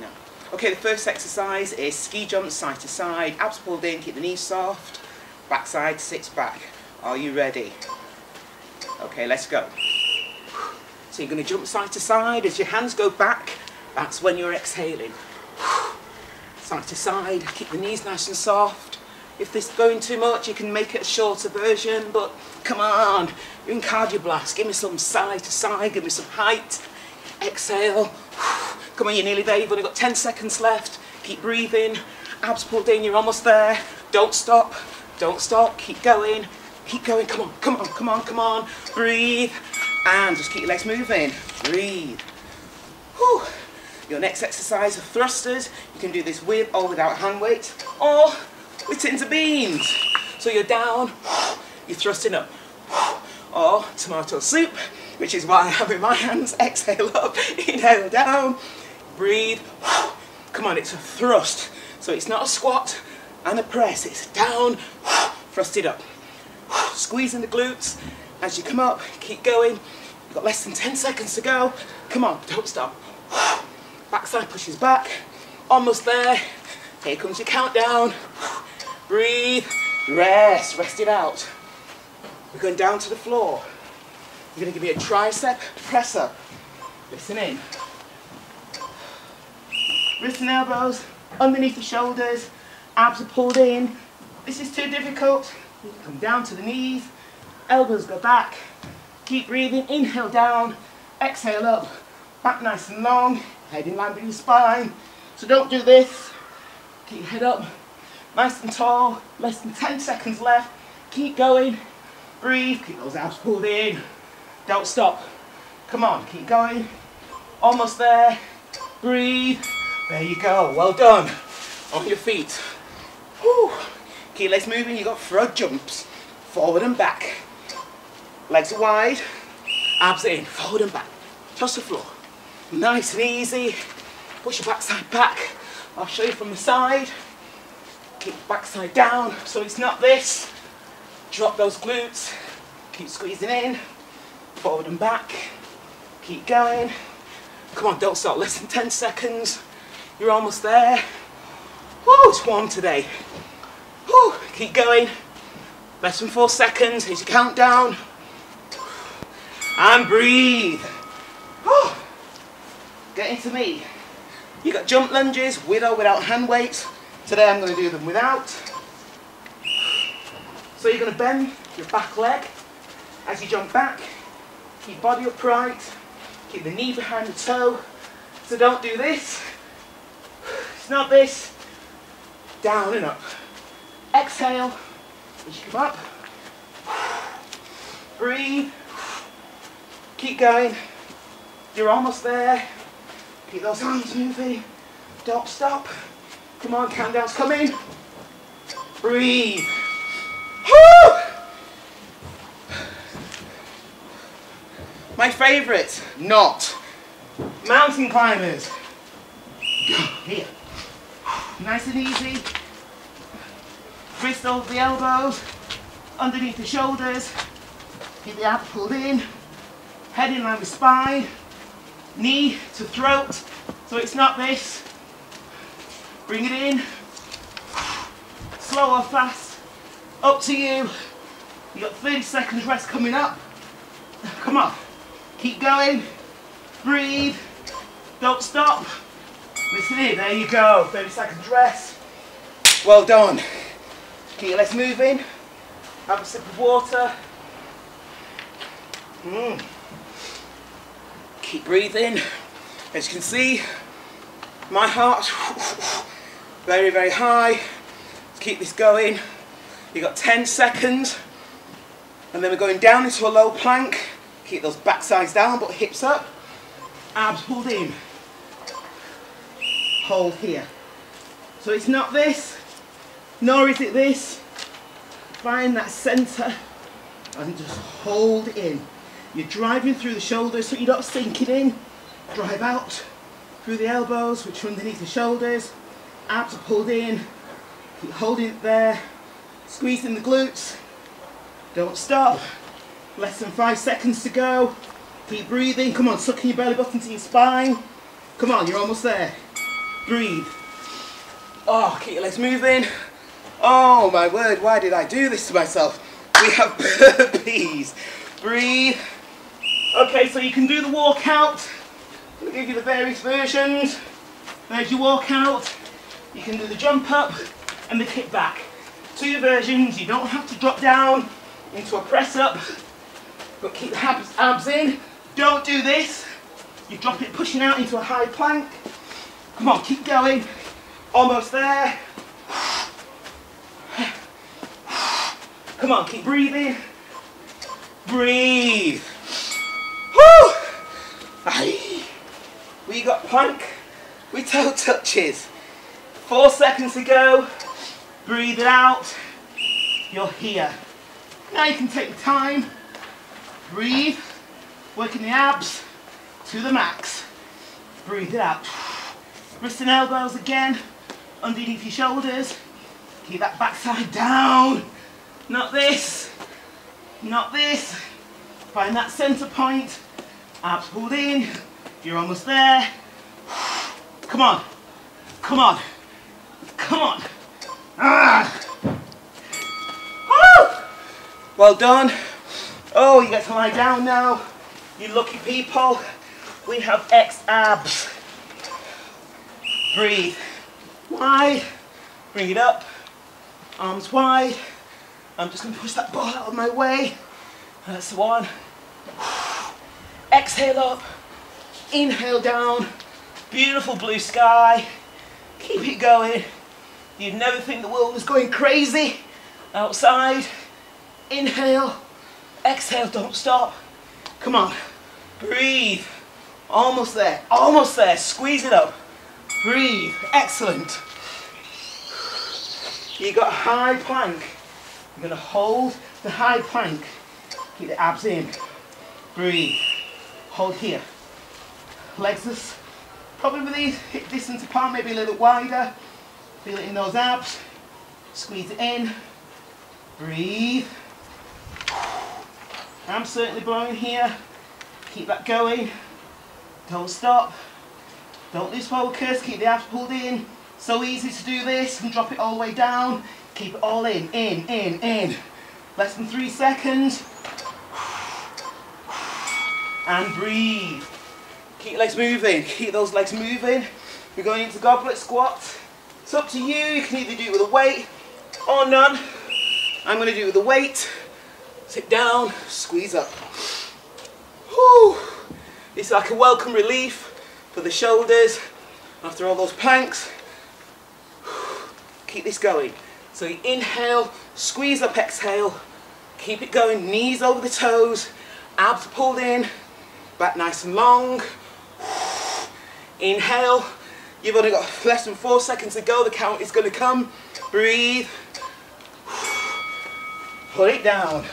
No. Okay, the first exercise is ski jump side to side, abs pulled in, keep the knees soft, backside sits back. Are you ready? Okay, let's go. So you're going to jump side to side. As your hands go back, that's when you're exhaling. Side to side, keep the knees nice and soft. If this is going too much, you can make it a shorter version, but come on, you're in cardio blast. Give me some side to side, give me some height. Exhale. Come on, you're nearly there. You've only got 10 seconds left. Keep breathing. Abs pulled in, you're almost there. Don't stop. Don't stop. Keep going. Keep going. Come on, come on, come on, come on. Breathe. And just keep your legs moving. Breathe. Whew. Your next exercise of thrusters, you can do this with or without hand weight, or with tins of beans. So you're down, you're thrusting up. Or tomato soup, which is why I have in my hands. Exhale up, inhale down, breathe. Come on, it's a thrust. So it's not a squat and a press, it's down, thrusted up. Squeezing the glutes as you come up, keep going. You've got less than 10 seconds to go. Come on, don't stop. Backside pushes back, almost there. Here comes your countdown. Breathe, rest, rest it out. We're going down to the floor. You're gonna give me a tricep press up. Listen in. Wrists and elbows underneath the shoulders, abs are pulled in. This is too difficult. Come down to the knees, elbows go back. Keep breathing, inhale down, exhale up, back nice and long, head in line with your spine. So don't do this. Keep your head up, nice and tall, less than 10 seconds left. Keep going, breathe, keep those abs pulled in. Don't stop. Come on, keep going. Almost there. Breathe. There you go. Well done. On your feet. Whew. Keep legs moving. You got frog jumps. Forward and back. Legs are wide. Abs in. Forward and back. Touch the floor. Nice and easy. Push your backside back. I'll show you from the side. Keep backside down so it's not this. Drop those glutes. Keep squeezing in forward and back. Keep going. Come on, don't stop. Less than 10 seconds. You're almost there. Woo, it's warm today. Woo, keep going. Less than four seconds. Here's your countdown. And breathe. Woo. Get into me. You got jump lunges with or without hand weights. Today I'm going to do them without. So you're going to bend your back leg as you jump back. Keep body upright. Keep the knee behind the toe. So don't do this. It's not this. Down and up. Exhale as you come up. Breathe. Keep going. You're almost there. Keep those arms moving. Don't stop. Come on, countdown's coming. Breathe. Woo! My favourite, not. Mountain climbers. Here. Nice and easy. Wrist over the elbows, underneath the shoulders. Keep the abs pulled in. Head in line with spine. Knee to throat. So it's not this. Bring it in. Slow or fast. Up to you. You got 30 seconds rest coming up. Come on. Keep going. Breathe. Don't stop. Listen in. There you go. 30 seconds rest. Well done. Keep your legs moving. Have a sip of water. Mm. Keep breathing. As you can see, my heart very, very high. Let's keep this going. You've got 10 seconds. And then we're going down into a low plank. Keep those back sides down, but hips up. Abs pulled in. Hold here. So it's not this, nor is it this. Find that centre and just hold in. You're driving through the shoulders so you're not sinking in. Drive out through the elbows, which are underneath the shoulders. Abs are pulled in. Keep holding it there. Squeezing the glutes. Don't stop. Less than five seconds to go. Keep breathing. Come on, sucking your belly button to your spine. Come on, you're almost there. Breathe. Oh, keep your legs moving. Oh my word, why did I do this to myself? We have burpees. Breathe. Okay, so you can do the walk out. We'll give you the various versions. As you walk out, you can do the jump up and the kick back. Two versions, you don't have to drop down into a press up, but keep the abs in. Don't do this. You drop it pushing out into a high plank. Come on, keep going. Almost there. Come on, keep breathing. Breathe. Woo! Aye. We got plank We toe touches. Four seconds to go. Breathe it out. You're here. Now you can take the time. Breathe. Working the abs to the max. Breathe it out. Wrists and elbows again underneath your shoulders. Keep that backside down. Not this. Not this. Find that center point. Abs pulled in. You're almost there. Come on. Come on. Come on. Ah. Woo! Well done. Oh, you get to lie down now. You lucky people. We have X abs. Breathe. Wide. Bring it up. Arms wide. I'm just going to push that ball out of my way. That's one. Exhale up. Inhale down. Beautiful blue sky. Keep it going. You'd never think the world was going crazy outside. Inhale. Exhale, don't stop. Come on. Breathe. Almost there. Almost there. Squeeze it up. Breathe. Excellent. You got high plank. You're to hold the high plank. Keep the abs in. Breathe. Hold here. Legs is probably with these hip distance apart, maybe a little wider. Feel it in those abs. Squeeze it in. Breathe. I'm certainly blowing here. Keep that going. Don't stop. Don't lose focus. Keep the abs pulled in. So easy to do this and drop it all the way down. Keep it all in, in, in, in. Less than three seconds. And breathe. Keep your legs moving. Keep those legs moving. We're going into goblet squat. It's up to you. You can either do it with a weight or none. I'm going to do it with a weight. Sit down, squeeze up. Whew. It's like a welcome relief for the shoulders after all those planks. Keep this going. So you inhale, squeeze up, exhale. Keep it going, knees over the toes, abs pulled in, back nice and long. Inhale. You've only got less than four seconds to go. The count is going to come. Breathe. Put it down.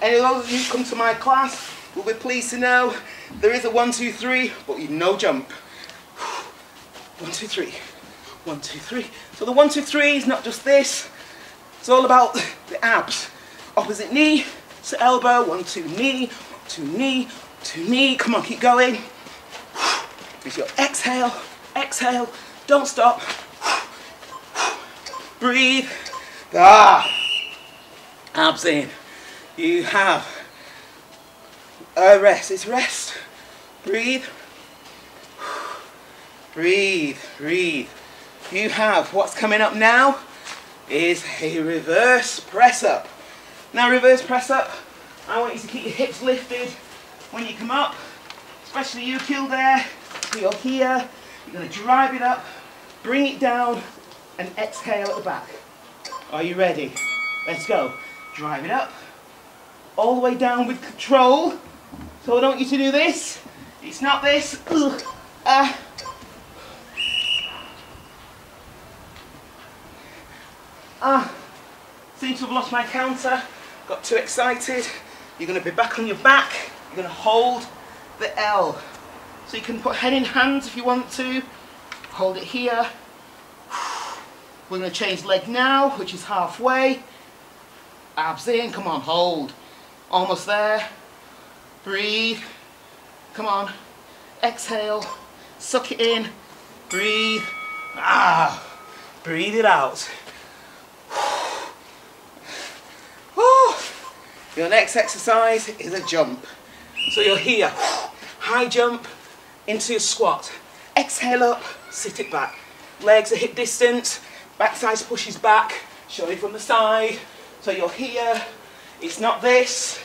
Any of those you come to my class will be pleased to know there is a one, two, three, but you no jump. One, two, three. One, two, three. So the one, two, three is not just this. It's all about the abs. Opposite knee to elbow. One, two, knee. Two, knee. Two, knee. Come on, keep going. It's your exhale. Exhale. Don't stop. Breathe. Ah. Abs in. You have a rest. It's rest. Breathe. Breathe. Breathe. You have what's coming up now is a reverse press up. Now reverse press up, I want you to keep your hips lifted when you come up, especially you Kildare. So you're here, you're to drive it up, bring it down and exhale at the back. Are you ready? Let's go. Drive it up, all the way down with control. So I don't want you to do this. It's not this. Ugh. Ah. Ah. Seem to have lost my counter. Got too excited. You're going to be back on your back. You're going to hold the L. So you can put head in hands if you want to. Hold it here. We're going to change leg now, which is halfway. Abs in, come on, hold. Almost there. Breathe. Come on. Exhale. Suck it in. Breathe. Ah. Breathe it out. Your next exercise is a jump. So you're here, high jump into your squat. Exhale up, sit it back. Legs are hip distance, backside pushes back, show from the side. So you're here, it's not this.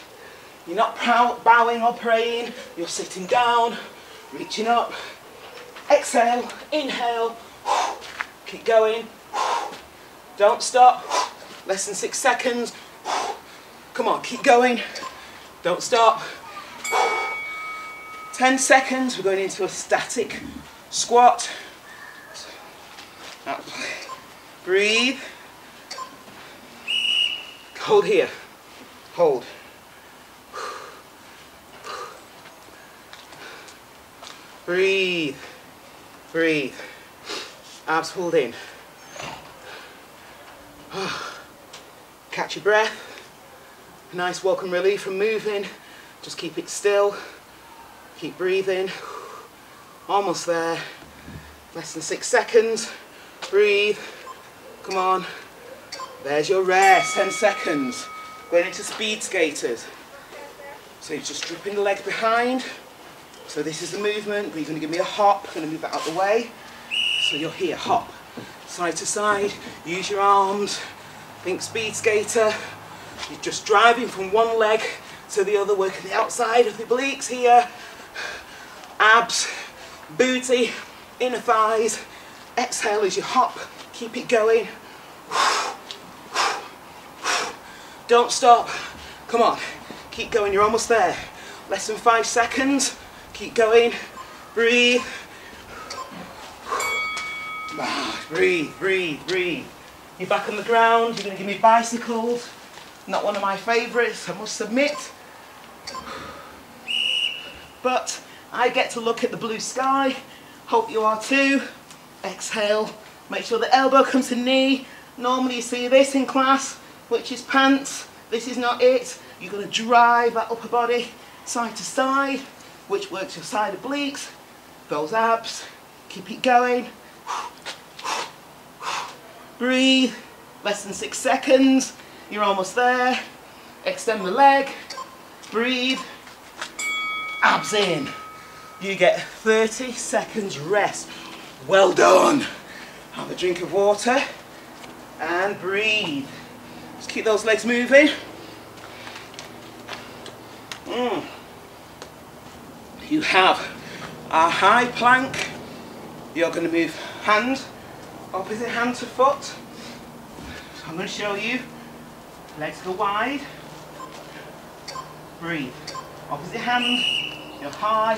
You're not bowing or praying, you're sitting down, reaching up. Exhale, inhale, keep going. Don't stop, less than six seconds. Come on, keep going. Don't stop. 10 seconds, we're going into a static squat. Breathe. Hold here. Hold. Breathe. Breathe. Abs pulled in. Catch your breath. Nice welcome relief from moving. Just keep it still. Keep breathing. Almost there. Less than six seconds. Breathe. Come on. There's your rest. 10 seconds. Going into speed skaters. So you're just dropping the leg behind. So this is the movement. You're going to give me a hop. Going to move that out the way. So you're here. Hop. Side to side. Use your arms. Think speed skater. You're just driving from one leg to the other, working the outside of the obliques here. Abs, booty, inner thighs. Exhale as you hop. Keep it going. Don't stop. Come on. Keep going. You're almost there. Less than five seconds. Keep going. Breathe. Breathe, breathe, breathe. You're back on the ground. You're going to give me bicycles. Not one of my favourites, I must admit. But I get to look at the blue sky. Hope you are too. Exhale. Make sure the elbow comes to knee. Normally you see this in class, which is pants. This is not it. You're going to drive that upper body side to side, which works your side obliques, those abs. Keep it going. Breathe. Less than six seconds. You're almost there. Extend the leg. Breathe. Abs in. You get 30 seconds rest. Well done. Have a drink of water and breathe. Just keep those legs moving. Mm. You have a high plank. You're going to move hand, opposite hand to foot. So I'm going to show you Legs go wide. Breathe. Opposite hand. You're high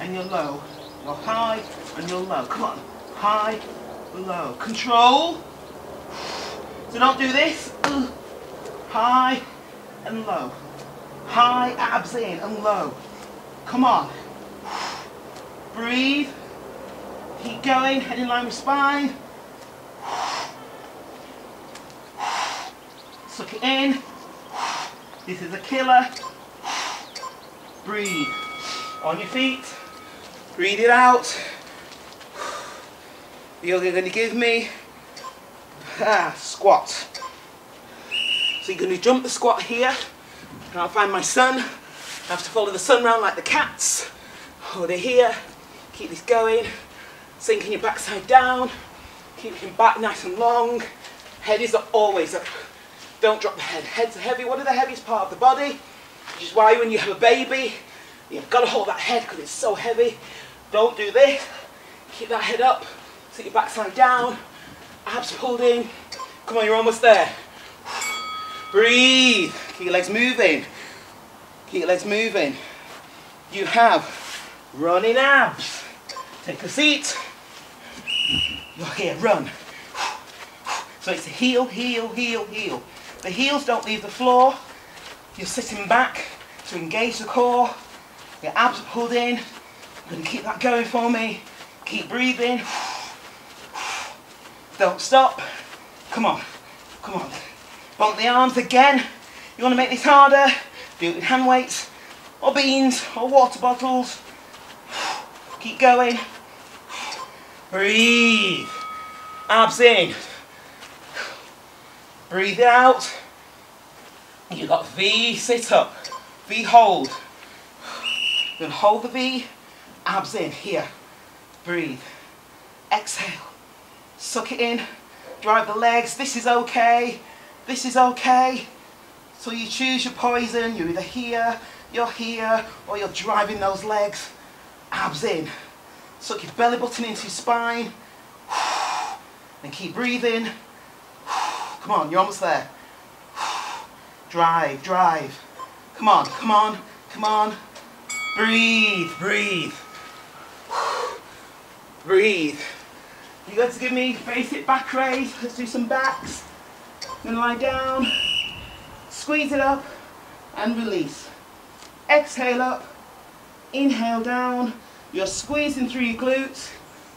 and you're low. You're high and you're low. Come on. High, low. Control. So don't do this. High and low. High, abs in and low. Come on. Breathe. Keep going, head in line with spine. Suck it in. This is a killer. Breathe. On your feet. Breathe it out. You're going to give me ah, squat. So you're going to jump the squat here. And I'll find my sun. I have to follow the sun round like the cats. Hold it here. Keep this going. Sinking your backside down. Keep your back nice and long. Head is always up. Don't drop the head. Head's heavy, one of the heaviest part of the body, which is why when you have a baby, you've got to hold that head because it's so heavy. Don't do this. Keep that head up. Sit your backside down. Abs pulled in. Come on, you're almost there. Breathe. Keep your legs moving. Keep your legs moving. You have running abs. Take a seat. You're here, run. So it's a heel, heel, heel, heel. The heels don't leave the floor. You're sitting back to engage the core. Your abs are pulled in. Going to keep that going for me. Keep breathing. Don't stop. Come on. Come on. Bump the arms again. You want to make this harder? Do it with hand weights or beans or water bottles. Keep going. Breathe. Abs in. Breathe out. You got V, sit up. V hold. Then hold the V. Abs in, here. Breathe. Exhale. Suck it in. Drive the legs. This is okay. This is okay. So you choose your poison. You're either here, you're here, or you're driving those legs. Abs in. Suck your belly button into your spine. And keep breathing. Come on, you're almost there. Drive, drive. Come on, come on, come on. Breathe, breathe. Breathe. You're going to give me basic back raise. Let's do some backs. Then lie down. Squeeze it up and release. Exhale up. Inhale down. You're squeezing through your glutes.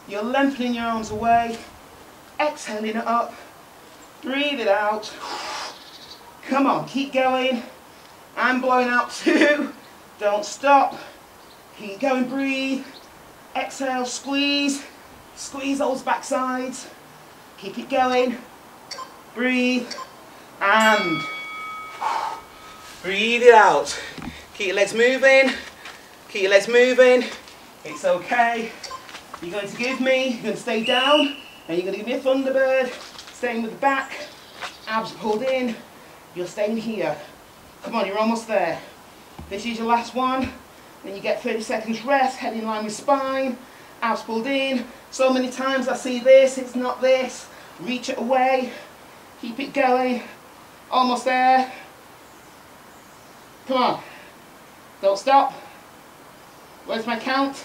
You're lengthening your arms away. Exhaling it up. Breathe it out. Come on, keep going. I'm blowing out too. Don't stop. Keep going, breathe. Exhale, squeeze. Squeeze those back sides. Keep it going. Breathe. And breathe it out. Keep your legs moving. Keep your legs moving. It's okay. You're going to give me, you're going to stay down, and you're going to give me a Thunderbird. Staying with the back, abs pulled in. You're staying here. Come on, you're almost there. This is your last one. Then you get 30 seconds rest, head in line with spine, abs pulled in. So many times I see this, it's not this. Reach it away, keep it going. Almost there. Come on. Don't stop. Where's my count?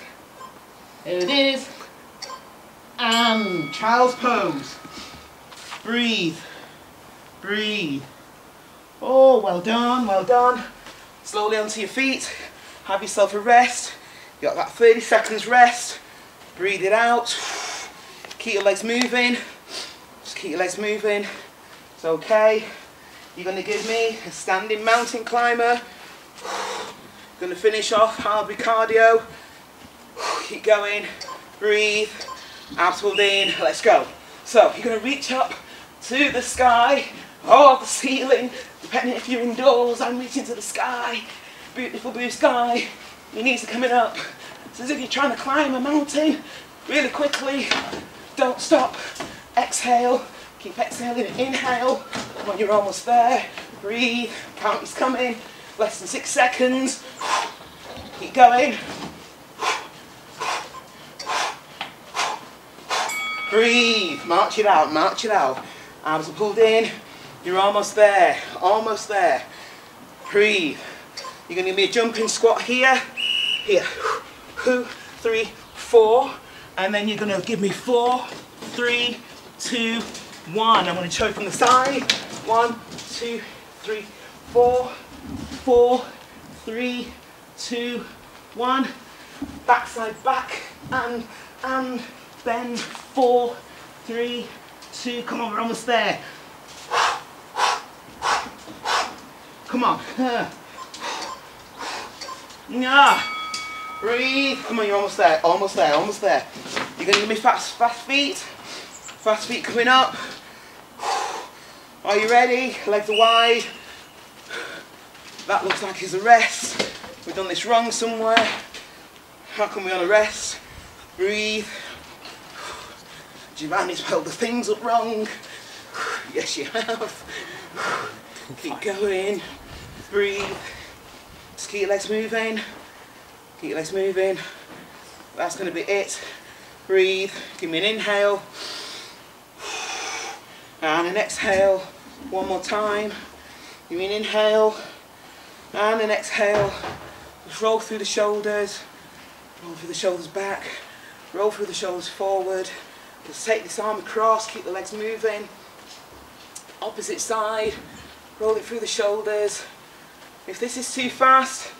There it is. And child's pose. Breathe. Breathe. Oh, well done, well done. Slowly onto your feet. Have yourself a rest. You got that 30 seconds rest. Breathe it out. Keep your legs moving. Just keep your legs moving. It's okay. You're going to give me a standing mountain climber. Going to finish off hard cardio. Keep going. Breathe. Pulled in. Let's go. So you're going to reach up to the sky or the ceiling, depending if you're indoors. I'm reaching to the sky. Beautiful blue sky. Your knees are coming up. It's as if you're trying to climb a mountain really quickly. Don't stop. Exhale. Keep exhaling. Inhale. When you're almost there, breathe. Count is coming. Less than six seconds. Keep going. Breathe. March it out. March it out. Arms are pulled in. You're almost there. Almost there. Breathe. You're going to give me a jumping squat here. Here. Two, three, four. And then you're going to give me four, three, two, one. I'm going to choke from the side. One, two, three, four, four, three, two, one. Backside back and and bend. Four, three, two. Come on, we're almost there. Come on. Yeah. Breathe. Come on, you're almost there. Almost there. Almost there. You're gonna give me fast, fast feet. Fast feet coming up. Are you ready? Legs are wide. That looks like it's a rest. We've done this wrong somewhere. How come we on a rest? Breathe. Giovanni's held the things up wrong. Yes, you have. Keep going. Breathe. Just keep your legs moving. Keep your legs moving. That's going to be it. Breathe. Give me an inhale. And an exhale. One more time. Give me an inhale. And an exhale. Just roll through the shoulders. Roll through the shoulders back. Roll through the shoulders forward. Just take this arm across. Keep the legs moving. Opposite side. Roll it through the shoulders. If this is too fast,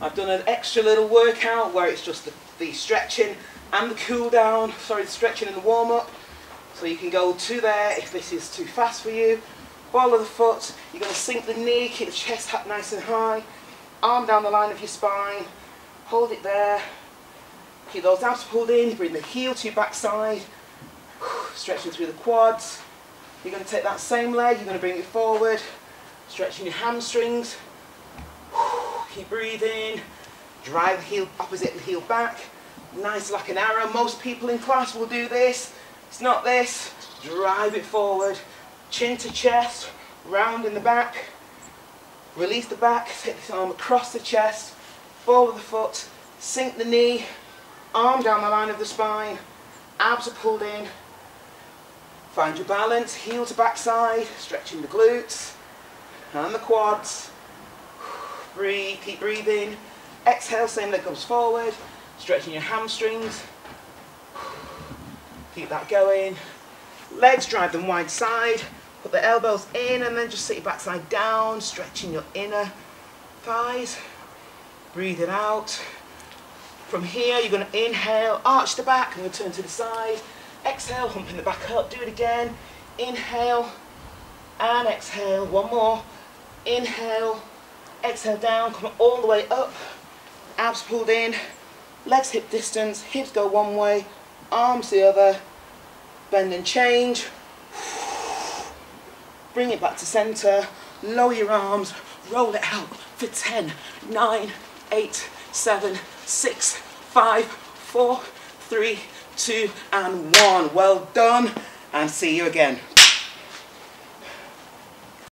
I've done an extra little workout where it's just the, the stretching and the cool down, sorry, the stretching and the warm up. So you can go to there if this is too fast for you. Ball of the foot, you're going to sink the knee, keep the chest up nice and high. Arm down the line of your spine, hold it there. Keep those abs pulled in, bring the heel to your backside, stretching through the quads. You're going to take that same leg, you're going to bring it forward, stretching your hamstrings. Keep breathing, drive the heel, opposite the heel back. Nice like an arrow. Most people in class will do this. It's not this. Drive it forward, chin to chest, round in the back. Release the back, take this arm across the chest, forward the foot, sink the knee, arm down the line of the spine, abs are pulled in. Find your balance, heel to backside, stretching the glutes and the quads. Breathe, keep breathing. Exhale, same leg goes forward, stretching your hamstrings. Keep that going. Legs drive them wide side. Put the elbows in and then just sit your backside down, stretching your inner thighs. Breathe it out. From here, you're going to inhale, arch the back, and we'll turn to the side. Exhale, humping the back up, do it again. Inhale and exhale. One more. Inhale, exhale down, come all the way up. Abs pulled in, legs hip distance, hips go one way, arms the other. Bend and change. Bring it back to center. Lower your arms, roll it out for 10, 9, 8, 7, 6, 5, 4, 3, two, and one. Well done, and see you again.